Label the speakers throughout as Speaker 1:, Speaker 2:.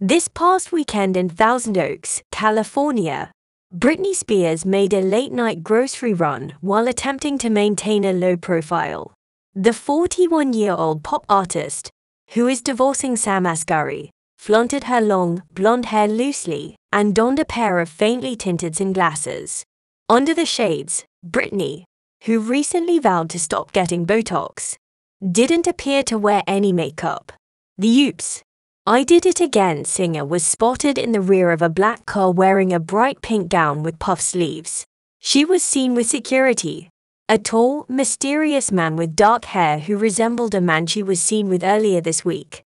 Speaker 1: This past weekend in Thousand Oaks, California, Britney Spears made a late night grocery run while attempting to maintain a low profile. The 41 year old pop artist, who is divorcing Sam Asghari, flaunted her long, blonde hair loosely and donned a pair of faintly tinted sunglasses. Under the shades, Britney, who recently vowed to stop getting Botox, didn't appear to wear any makeup. The oops, I Did It Again singer was spotted in the rear of a black car wearing a bright pink gown with puff sleeves. She was seen with security, a tall, mysterious man with dark hair who resembled a man she was seen with earlier this week.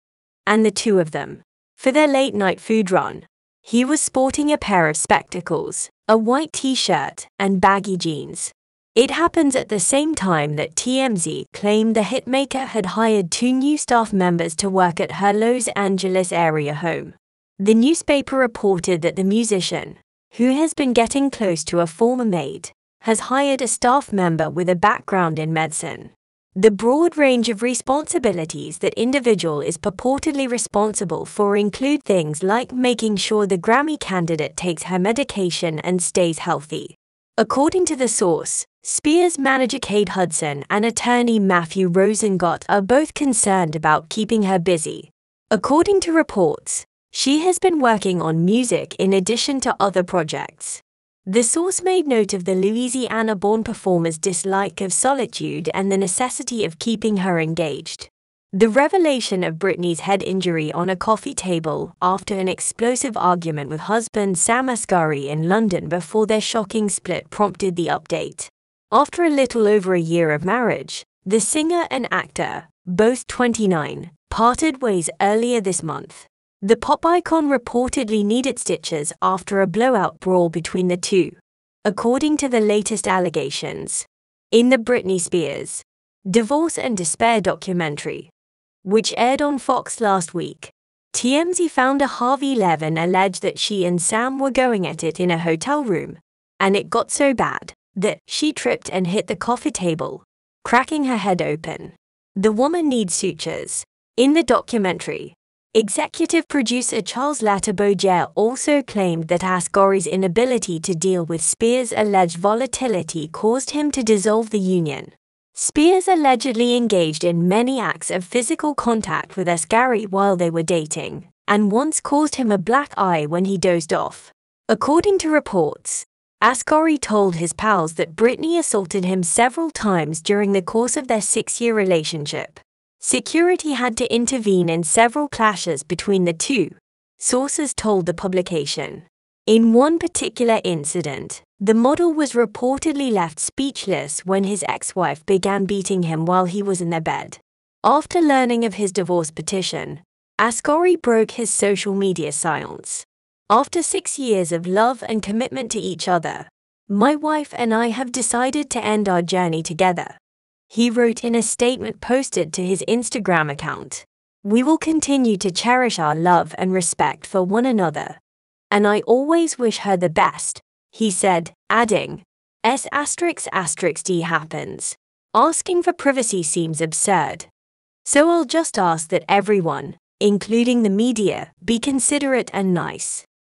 Speaker 1: And the two of them. For their late night food run, he was sporting a pair of spectacles, a white t shirt, and baggy jeans. It happens at the same time that TMZ claimed the hitmaker had hired two new staff members to work at her Los Angeles area home. The newspaper reported that the musician, who has been getting close to a former maid, has hired a staff member with a background in medicine. The broad range of responsibilities that individual is purportedly responsible for include things like making sure the Grammy candidate takes her medication and stays healthy. According to the source, Spears manager Cade Hudson and attorney Matthew Rosengart are both concerned about keeping her busy. According to reports, she has been working on music in addition to other projects. The source made note of the Louisiana born performer's dislike of solitude and the necessity of keeping her engaged. The revelation of Britney's head injury on a coffee table after an explosive argument with husband Sam Asghari in London before their shocking split prompted the update. After a little over a year of marriage, the singer and actor, both 29, parted ways earlier this month. The pop icon reportedly needed stitches after a blowout brawl between the two, according to the latest allegations. In the Britney Spears Divorce and Despair documentary, which aired on Fox last week, TMZ founder Harvey Levin alleged that she and Sam were going at it in a hotel room, and it got so bad that she tripped and hit the coffee table, cracking her head open. The woman needs sutures. In the documentary, executive producer Charles Latibeaudiere also claimed that Asghari's inability to deal with Spears' alleged volatility caused him to dissolve the union. Spears allegedly engaged in many acts of physical contact with Asghari while they were dating, and once caused him a black eye when he dozed off. According to reports, Asghari told his pals that Britney assaulted him several times during the course of their six-year relationship. Security had to intervene in several clashes between the two, sources told the publication. In one particular incident, the model was reportedly left speechless when his ex wife began beating him while he was in their bed. After learning of his divorce petition, Asghari broke his social media silence. After six years of love and commitment to each other, my wife and I have decided to end our journey together. He wrote in a statement posted to his Instagram account. We will continue to cherish our love and respect for one another and I always wish her the best, he said, adding, S asterisk asterisk D happens. Asking for privacy seems absurd. So I'll just ask that everyone, including the media, be considerate and nice.